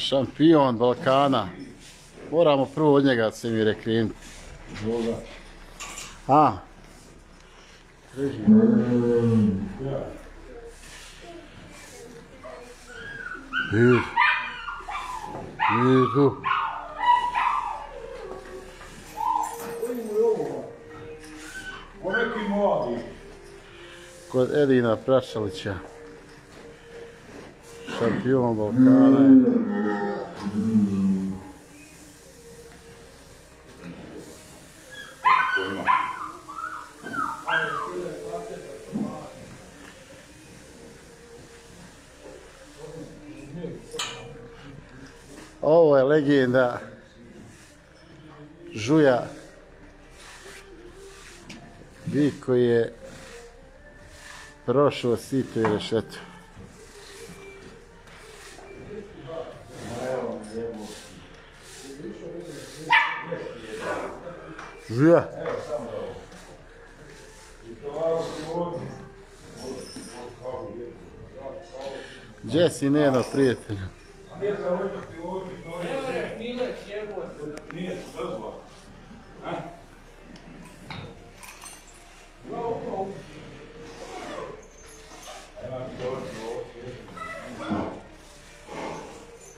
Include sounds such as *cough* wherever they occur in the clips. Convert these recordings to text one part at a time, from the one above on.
šampion Balkana. Moramo prvo od njega se mi rekrenuti. A, mladi. Kod Edina Prašalića. Šampion Balkana. Ovo je legenda Žuja Vik koji je prošao sito i rešetu. Žuja. Gdje si Neno, prijatelju? Nije strzła.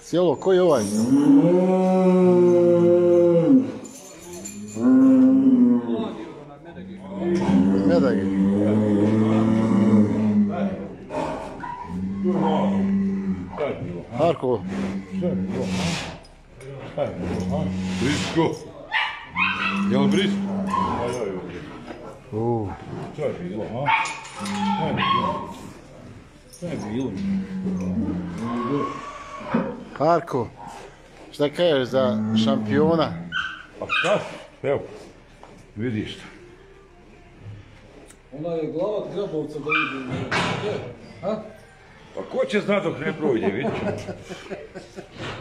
Sjelo, koji je ovaj? Medagi. Harko, Brisko. Jel brisko? u, Šta je bilo, a? Šta je bilo? Šta je bilo? Harko, šta kažeš za šampiona? A šta? Evo, vidiš to. Ona je glava od Grabovca da ide. A? Pa ko će znat dok ne prođe, vidit ćemo.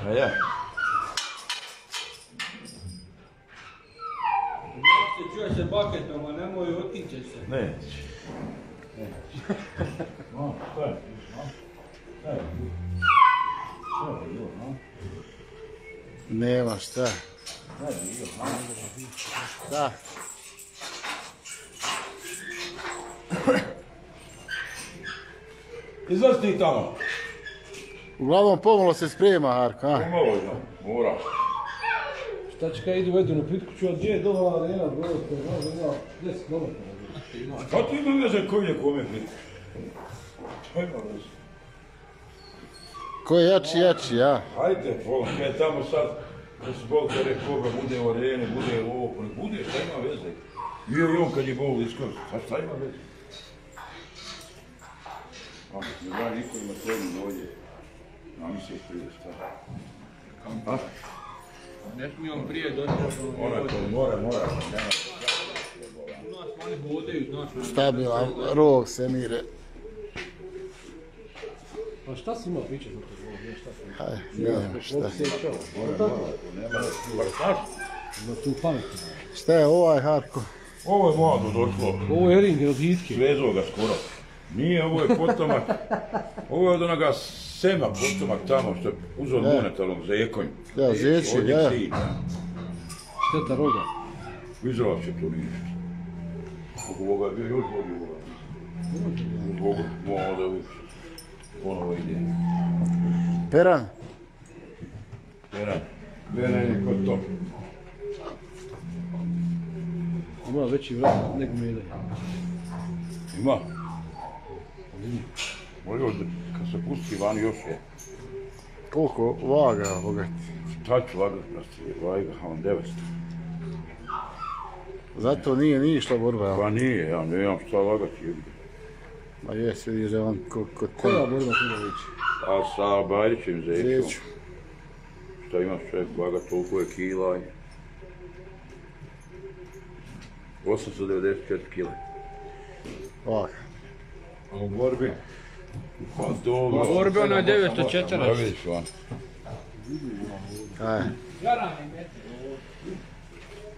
A ja. Se čuje se baketom, a nemoj otiće se. Ne. No, šta je? Nema šta. Šta je bilo, a? Da. Izlazi ti tamo. Uglavnom pomalo se sprema Harko, a? Pomoćno, mora. Šta će kaj ide u Edinu pitku, čuva gdje je doma arena, broj, to je možda ima 10 km. Šta ti ima veze koji je kome piti? Šta ima veze? Ko je jači, jači, a? Hajde, volim, kaj tamo sad, da se Bog da rekao koga bude u areni, bude ovo, pa nek bude, šta ima veze? Bio i on kad je Bog iskao, a šta ima veze? Ne da niko ima temu volje. A mi se prije, šta? A? Ne smije on prije doći. Ona to mora, mora, nema. U nas oni hodaju, znaš. Stabilan rog Semire. Pa šta si imao piće za to? Hajde, nema šta. Pa šta? Ima tu pamet. Šta je ovaj Harko? Ovo je mlado došlo. Ovo je Ering od Hitke. Svezo ga skoro. Nije, ovo je potomak. *laughs* ovo je od onoga sema potomak tamo što je uzor Da. monetalnog za ekonj. Da, zeći, da. Šteta roga. Izrael će to ništa. Zbog ovoga je bio još bolji ovoga. Zbog ovoga da uvijek ponovo ide. Peran? Veran. Veran je kod to. Ima veći vrat nego medaj. Ima. Molio, kad se pusti van još je. Koliko vaga, bogat. Šta ću lagat, brate, vajga, a on 900. Zato nije ni išla borba, jel? Pa nije, ja nemam šta ga. Ma jes, vidiš da je on ko, ko Koja te. borba treba ići? A sa Bajrićem zećom, Zeću. šta imaš čovjek vaga, toliko je kila. i- 894 kila. Vaga. A u borbi? Pa dobro. U borbi ono je 904. Da vidiš van. Aj.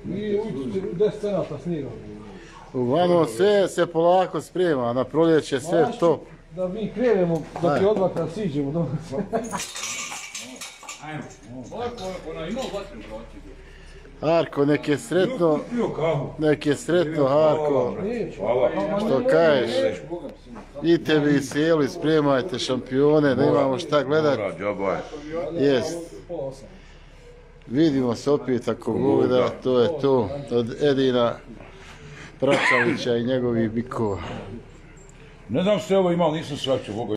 Mi uđu 10 cenata. Uglavnom sve se polako sprema, na proljeće sve to. Da mi krenemo, da ti Aj. odmah kad siđemo. Ajmo. Ona ima vatru, brate. Arko, nek je sretno, nek je sretno, Arko. Neću. Hvala. Što sine. I tebi i sjeli, spremajte šampione, da imamo šta gledat. Je. Jest. Vidimo se opet ako Bog da, to je to. Od Edina Pračalića i njegovih bikova. Ne znam sve ovo imao, nisam svačao, Boga